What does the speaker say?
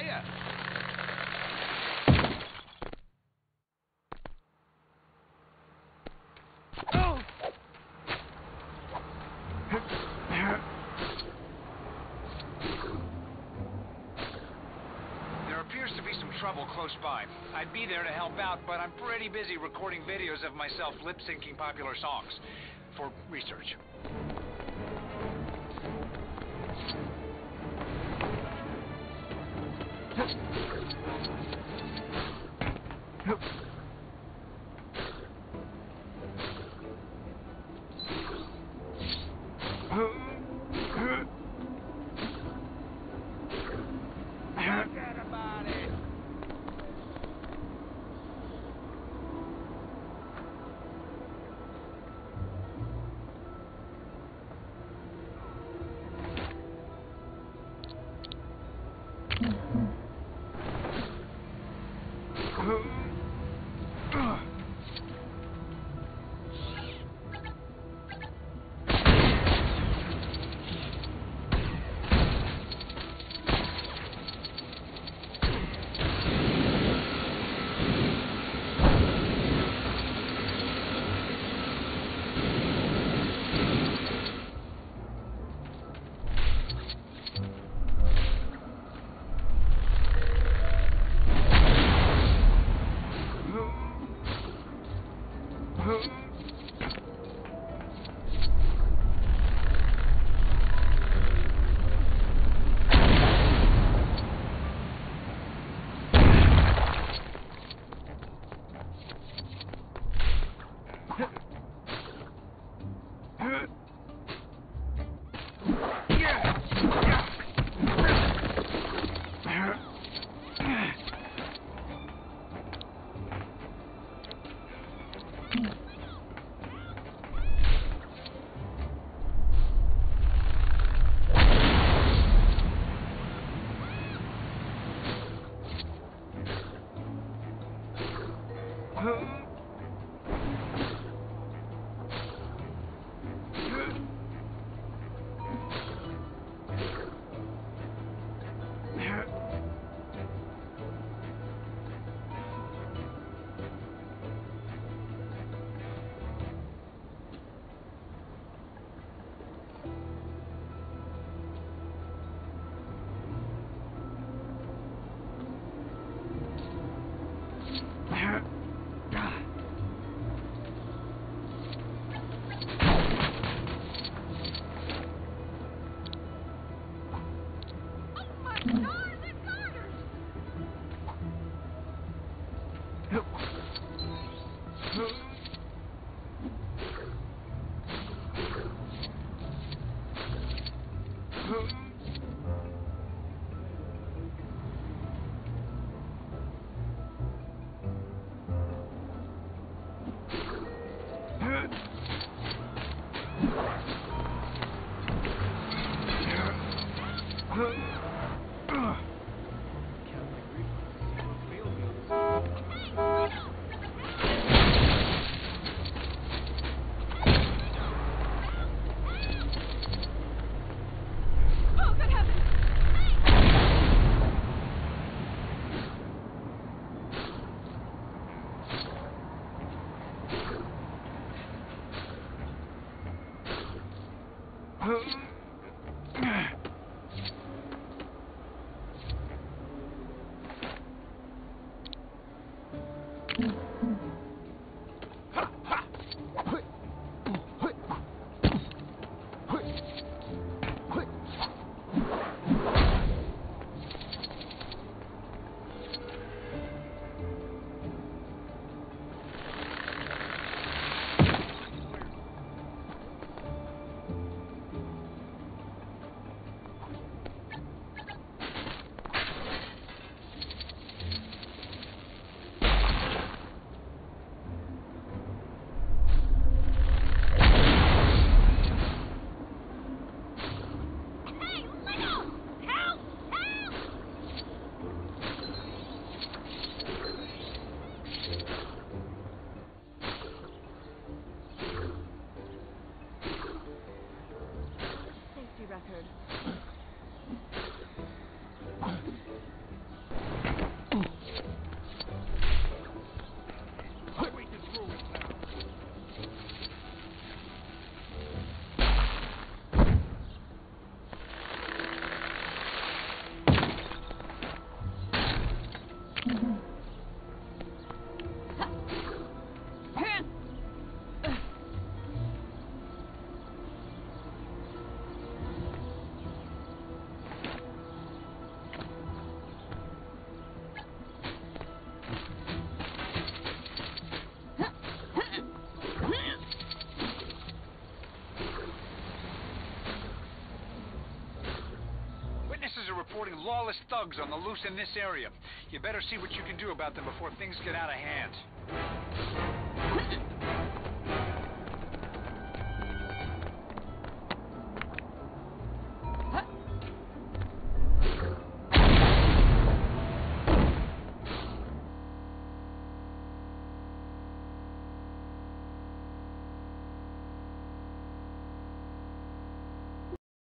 Hiya. There appears to be some trouble close by. I'd be there to help out, but I'm pretty busy recording videos of myself lip-syncing popular songs for research. Forget home. Uh-huh. Oh, Huh? Thugs on the loose in this area. You better see what you can do about them before things get out of hand.